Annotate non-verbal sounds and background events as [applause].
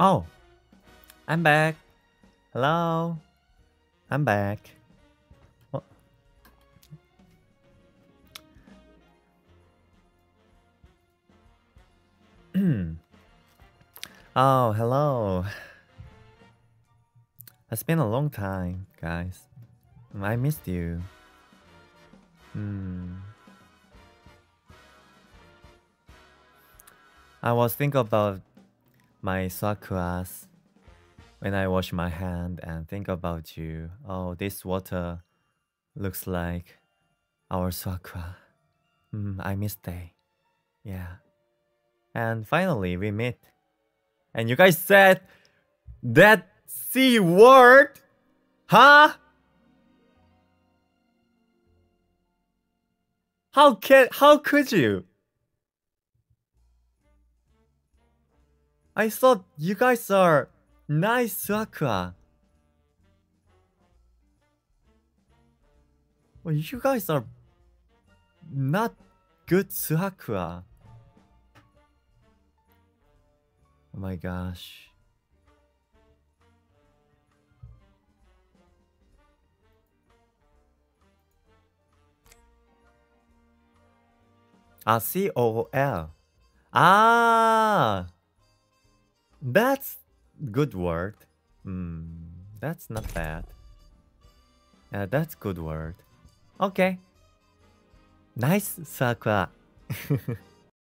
Oh, I'm back. Hello. I'm back. [clears throat] Oh, hello. It's been a long time, guys. I missed you. Hmm. I was thinking about my sakuras when I wash my hand and think about you. Oh, this water looks like our sakura. Mm, I miss day. Yeah. And finally, we meet. And you guys said that C word? Huh? How can how could you? I thought you guys are nice Sakura. Well, you guys are not good Sakura. Oh my gosh. Ah. Ah, that's good word. Hmm, that's not bad. Yeah, that's good word. Okay. Nice, Sakura. [laughs]